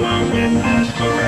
Bowman has to